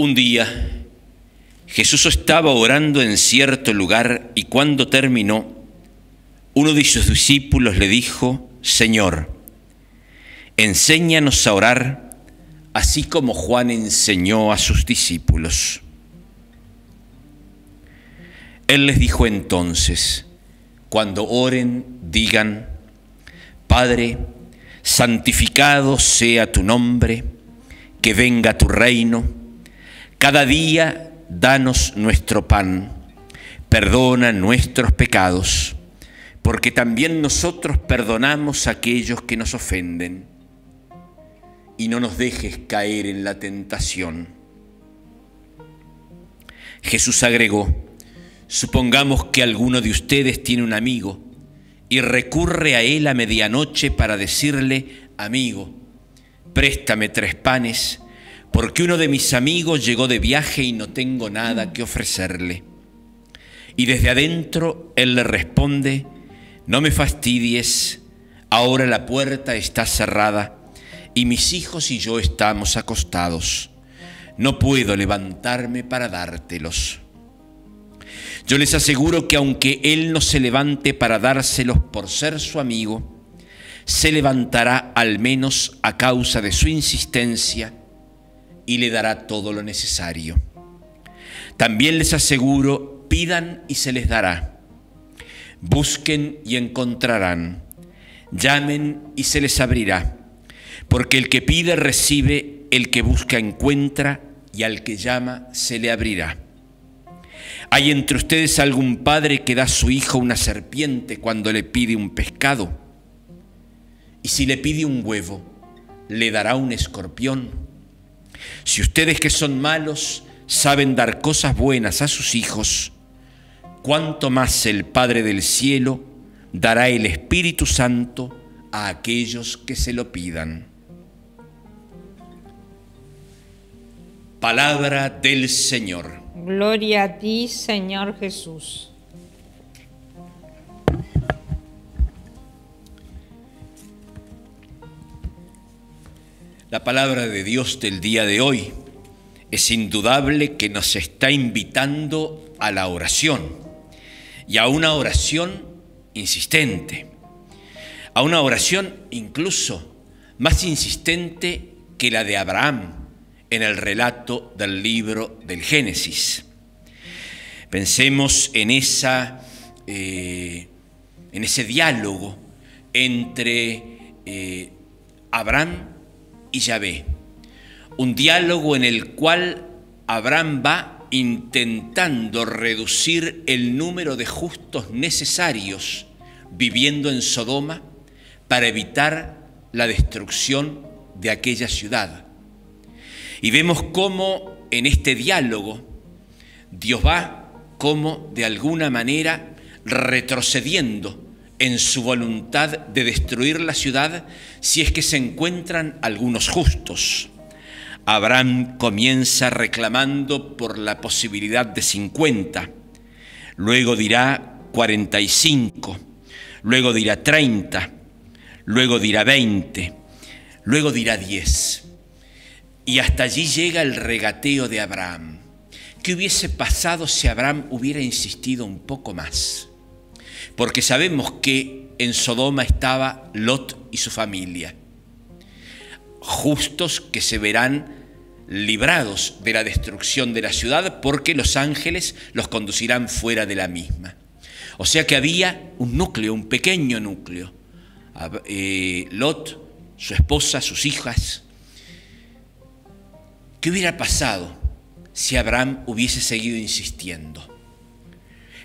Un día Jesús estaba orando en cierto lugar y cuando terminó, uno de sus discípulos le dijo, Señor, enséñanos a orar así como Juan enseñó a sus discípulos. Él les dijo entonces, cuando oren, digan, Padre, santificado sea tu nombre, que venga tu reino, cada día danos nuestro pan, perdona nuestros pecados, porque también nosotros perdonamos a aquellos que nos ofenden, y no nos dejes caer en la tentación. Jesús agregó, supongamos que alguno de ustedes tiene un amigo y recurre a él a medianoche para decirle, amigo, préstame tres panes, porque uno de mis amigos llegó de viaje y no tengo nada que ofrecerle. Y desde adentro él le responde, no me fastidies, ahora la puerta está cerrada y mis hijos y yo estamos acostados. No puedo levantarme para dártelos. Yo les aseguro que aunque él no se levante para dárselos por ser su amigo, se levantará al menos a causa de su insistencia y le dará todo lo necesario. También les aseguro, pidan y se les dará. Busquen y encontrarán. Llamen y se les abrirá. Porque el que pide recibe, el que busca encuentra y al que llama se le abrirá. ¿Hay entre ustedes algún padre que da a su hijo una serpiente cuando le pide un pescado? Y si le pide un huevo, le dará un escorpión. Si ustedes que son malos saben dar cosas buenas a sus hijos, cuánto más el Padre del Cielo dará el Espíritu Santo a aquellos que se lo pidan. Palabra del Señor. Gloria a ti, Señor Jesús. La palabra de Dios del día de hoy es indudable que nos está invitando a la oración y a una oración insistente, a una oración incluso más insistente que la de Abraham en el relato del libro del Génesis. Pensemos en, esa, eh, en ese diálogo entre eh, Abraham y Yahvé. Un diálogo en el cual Abraham va intentando reducir el número de justos necesarios viviendo en Sodoma para evitar la destrucción de aquella ciudad. Y vemos cómo en este diálogo Dios va como de alguna manera retrocediendo en su voluntad de destruir la ciudad si es que se encuentran algunos justos. Abraham comienza reclamando por la posibilidad de 50, luego dirá 45, luego dirá 30, luego dirá 20, luego dirá 10. Y hasta allí llega el regateo de Abraham. ¿Qué hubiese pasado si Abraham hubiera insistido un poco más? Porque sabemos que en Sodoma estaba Lot y su familia, justos que se verán librados de la destrucción de la ciudad porque los ángeles los conducirán fuera de la misma. O sea que había un núcleo, un pequeño núcleo. Eh, Lot, su esposa, sus hijas. ¿Qué hubiera pasado si Abraham hubiese seguido insistiendo?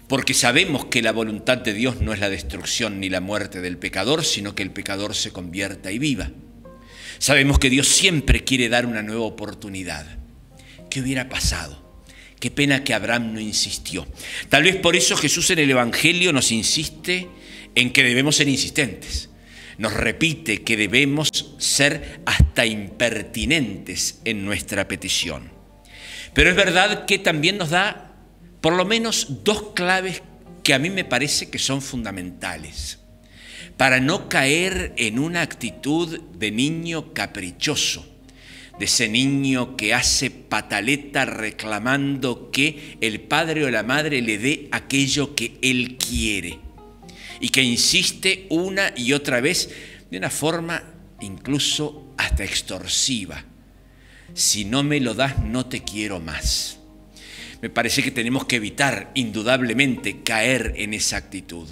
Porque sabemos que la voluntad de Dios no es la destrucción ni la muerte del pecador, sino que el pecador se convierta y viva. Sabemos que Dios siempre quiere dar una nueva oportunidad. ¿Qué hubiera pasado? Qué pena que Abraham no insistió. Tal vez por eso Jesús en el Evangelio nos insiste en que debemos ser insistentes. Nos repite que debemos ser hasta impertinentes en nuestra petición. Pero es verdad que también nos da por lo menos dos claves que a mí me parece que son fundamentales para no caer en una actitud de niño caprichoso, de ese niño que hace pataleta reclamando que el padre o la madre le dé aquello que él quiere y que insiste una y otra vez de una forma incluso hasta extorsiva. Si no me lo das, no te quiero más. Me parece que tenemos que evitar indudablemente caer en esa actitud.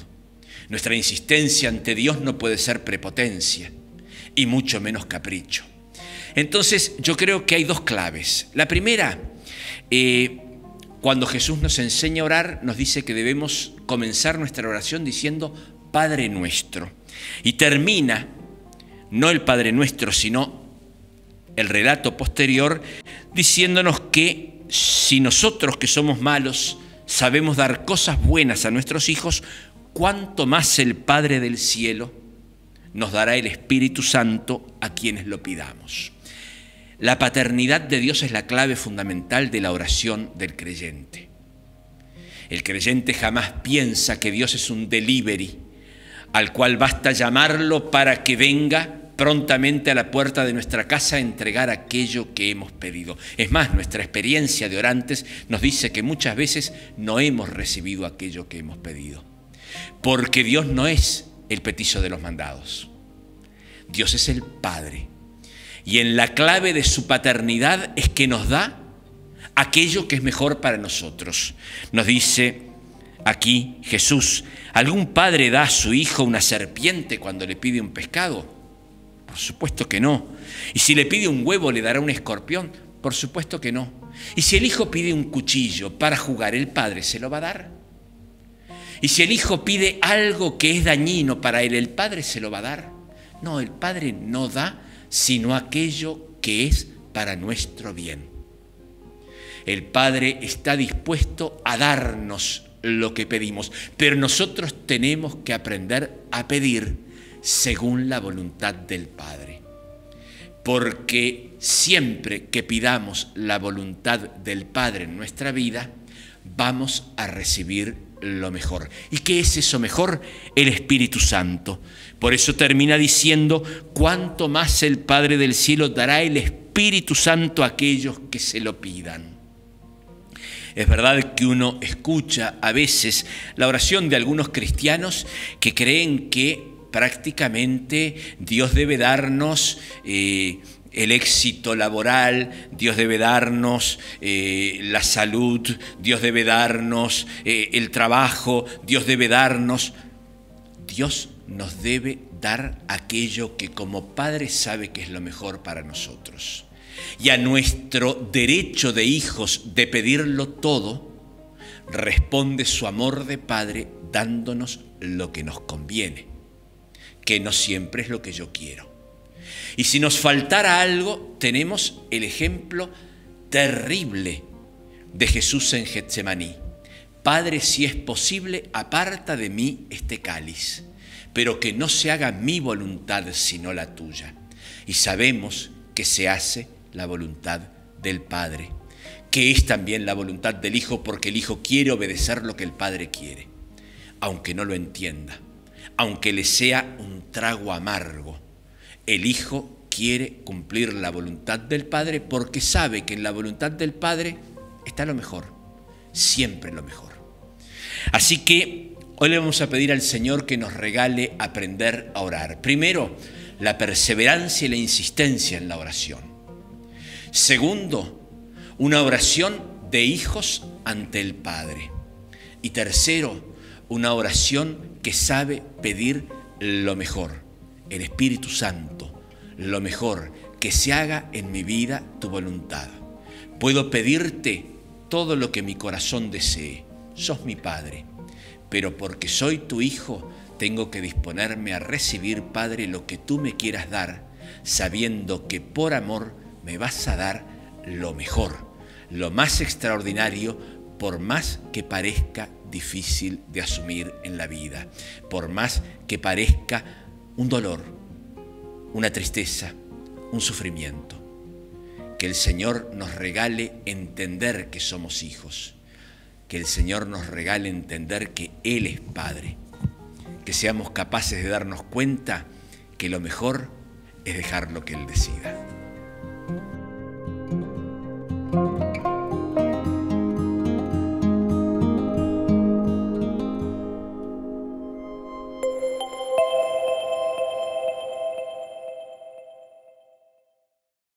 Nuestra insistencia ante Dios no puede ser prepotencia y mucho menos capricho. Entonces yo creo que hay dos claves. La primera, eh, cuando Jesús nos enseña a orar, nos dice que debemos comenzar nuestra oración diciendo Padre nuestro. Y termina, no el Padre nuestro, sino el relato posterior, diciéndonos que si nosotros que somos malos sabemos dar cosas buenas a nuestros hijos, cuánto más el Padre del cielo nos dará el Espíritu Santo a quienes lo pidamos. La paternidad de Dios es la clave fundamental de la oración del creyente. El creyente jamás piensa que Dios es un delivery al cual basta llamarlo para que venga prontamente a la puerta de nuestra casa entregar aquello que hemos pedido. Es más, nuestra experiencia de orantes nos dice que muchas veces no hemos recibido aquello que hemos pedido. Porque Dios no es el petizo de los mandados. Dios es el Padre. Y en la clave de su paternidad es que nos da aquello que es mejor para nosotros. Nos dice aquí Jesús, ¿algún padre da a su hijo una serpiente cuando le pide un pescado? Por supuesto que no. ¿Y si le pide un huevo le dará un escorpión? Por supuesto que no. ¿Y si el hijo pide un cuchillo para jugar, el padre se lo va a dar? ¿Y si el hijo pide algo que es dañino para él, el padre se lo va a dar? No, el padre no da sino aquello que es para nuestro bien. El Padre está dispuesto a darnos lo que pedimos, pero nosotros tenemos que aprender a pedir según la voluntad del Padre. Porque siempre que pidamos la voluntad del Padre en nuestra vida, vamos a recibir lo mejor. ¿Y qué es eso mejor? El Espíritu Santo. Por eso termina diciendo, cuánto más el Padre del cielo dará el Espíritu Santo a aquellos que se lo pidan. Es verdad que uno escucha a veces la oración de algunos cristianos que creen que prácticamente Dios debe darnos eh, el éxito laboral, Dios debe darnos eh, la salud, Dios debe darnos eh, el trabajo, Dios debe darnos... Dios nos debe dar aquello que como Padre sabe que es lo mejor para nosotros. Y a nuestro derecho de hijos de pedirlo todo, responde su amor de Padre dándonos lo que nos conviene, que no siempre es lo que yo quiero. Y si nos faltara algo, tenemos el ejemplo terrible de Jesús en Getsemaní. Padre, si es posible, aparta de mí este cáliz, pero que no se haga mi voluntad sino la tuya. Y sabemos que se hace la voluntad del Padre, que es también la voluntad del Hijo porque el Hijo quiere obedecer lo que el Padre quiere, aunque no lo entienda, aunque le sea un trago amargo. El Hijo quiere cumplir la voluntad del Padre porque sabe que en la voluntad del Padre está lo mejor, siempre lo mejor. Así que hoy le vamos a pedir al Señor que nos regale aprender a orar. Primero, la perseverancia y la insistencia en la oración. Segundo, una oración de hijos ante el Padre. Y tercero, una oración que sabe pedir lo mejor, el Espíritu Santo, lo mejor, que se haga en mi vida tu voluntad. Puedo pedirte todo lo que mi corazón desee. Sos mi Padre, pero porque soy tu Hijo, tengo que disponerme a recibir, Padre, lo que tú me quieras dar, sabiendo que por amor me vas a dar lo mejor, lo más extraordinario, por más que parezca difícil de asumir en la vida, por más que parezca un dolor, una tristeza, un sufrimiento. Que el Señor nos regale entender que somos hijos, que el Señor nos regale entender que Él es Padre, que seamos capaces de darnos cuenta que lo mejor es dejar lo que Él decida.